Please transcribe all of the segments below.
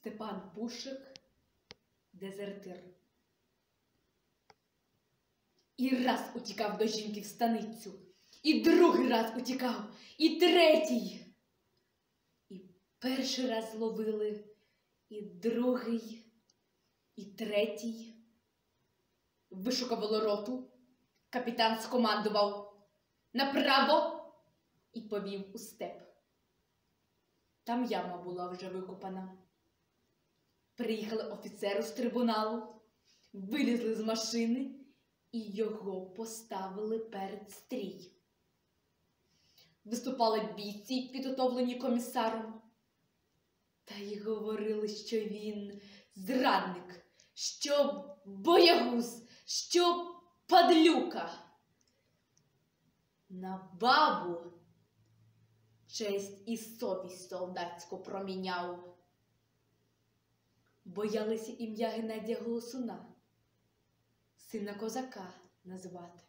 Степан Пушик, дезертир. І раз утікав до жінки в станицю, і другий раз утікав, і третій. І перший раз зловили, і другий, і третій. Вишукували роту, капітан скомандував направо і повів у степ. Там яма була вже викопана. Приїхали офіцери з трибуналу, вилізли з машини і його поставили перед стрій. Виступали бійці, підготовлені комісаром, та й говорили, що він зрадник, що боягуз, що падлюка. На бабу честь і совість солдатську проміняв. Боялися ім'я Геннадія Голосуна, сина козака назвати.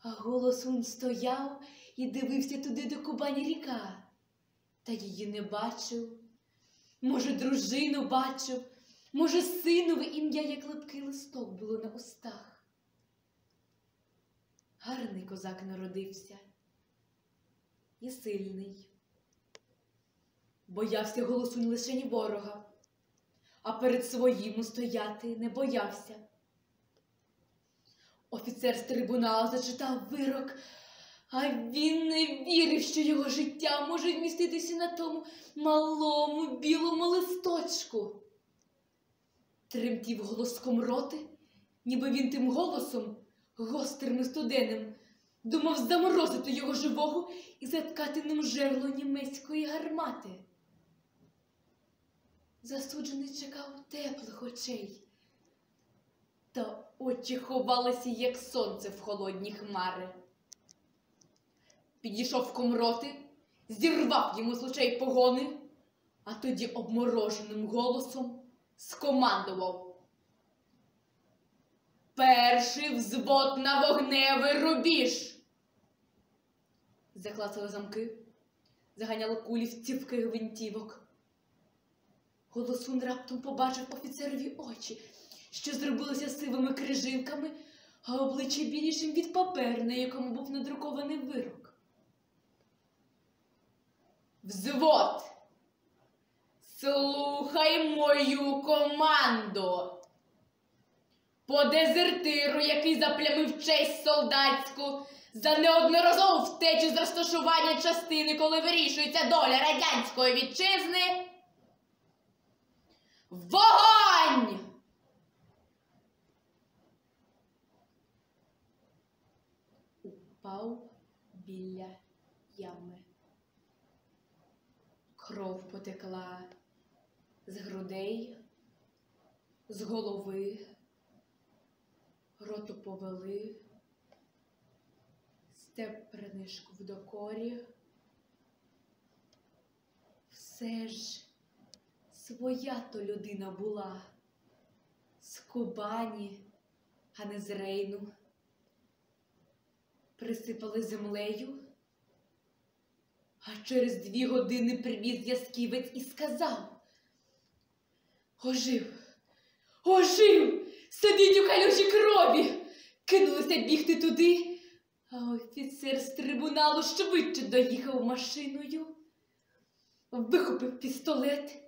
А Голосун стояв і дивився туди до Кубані ріка, та її не бачив. Може, дружину бачив, може, синове ім'я, як липкий листок було на устах. Гарний козак народився і сильний. Боявся голосунь лишені ворога, а перед своїм стояти не боявся. Офіцер з трибуналу зачитав вирок, а він не вірив, що його життя може вміститися на тому малому білому листочку. Тремтів голоском роти, ніби він тим голосом, гострим і студеним, думав заморозити його живого і заткати ним жерло німецької гармати. Засуджений чекав теплих очей, та очі ховалися, як сонце в холодні хмари. Підійшов комроти, зірвав йому з очей погони, а тоді обмороженим голосом скомандував. Перший взвод на вогневий рубіж. Заклацали замки, заганяли кулі в цівки гвинтівок. Голосун раптом побачив офіцерові очі, що зробилися сивими крижинками, а обличчя білішим від паперу, на якому був надрукований вирок. Взвод! Слухай мою команду! По дезертиру, який заплямив честь солдатську, за неодноразову втечу з розташування частини, коли вирішується доля радянської вітчизни. Вогонь! Упав біля ями. Кров потекла з грудей, з голови, роту повели, степ принишку в докорі. Все ж своя то людина була. З Кубані, а не з Рейну. Присипали землею, а через дві години привіз ясківець і сказав. Ожив, ожив, сидить у калюжі крові. Кинулися бігти туди, а офіцер з трибуналу швидше доїхав машиною, вихопив пістолет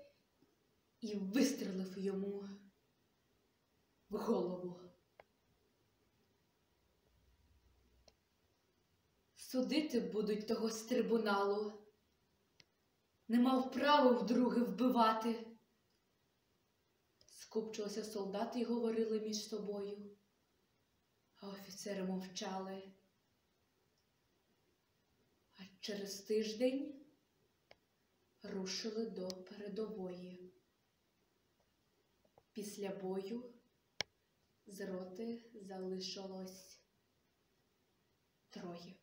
і вистрелив йому в голову. Судити будуть того з трибуналу. Не мав права вдруге вбивати. Скупчилися солдати і говорили між собою, а офіцери мовчали. А через тиждень рушили до передової. Після бою з роти залишилось троє.